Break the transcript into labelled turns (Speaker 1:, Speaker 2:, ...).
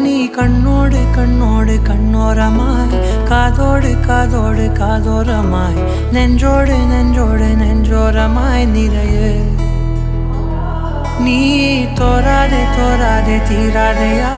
Speaker 1: நீ கண்ணோடு கண்ணோடு கண்ணோரமாய். காதோடு காதோடு காதோரமாய். நெஞ்சோடு நெஞ்சோடு நெஞ்சோரமாய் நிறைய நீ தோறாதே தோறாதே தீராதையா?